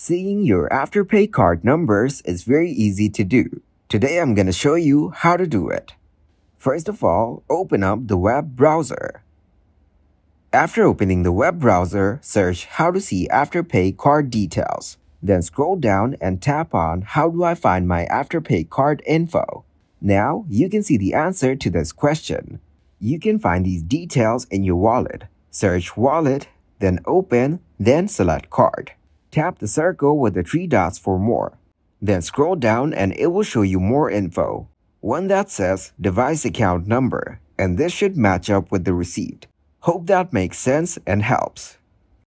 Seeing your Afterpay card numbers is very easy to do. Today I'm gonna show you how to do it. First of all, open up the web browser. After opening the web browser, search how to see Afterpay card details. Then scroll down and tap on how do I find my Afterpay card info. Now you can see the answer to this question. You can find these details in your wallet. Search wallet, then open, then select card. Tap the circle with the three dots for more. Then scroll down and it will show you more info. One that says device account number, and this should match up with the receipt. Hope that makes sense and helps.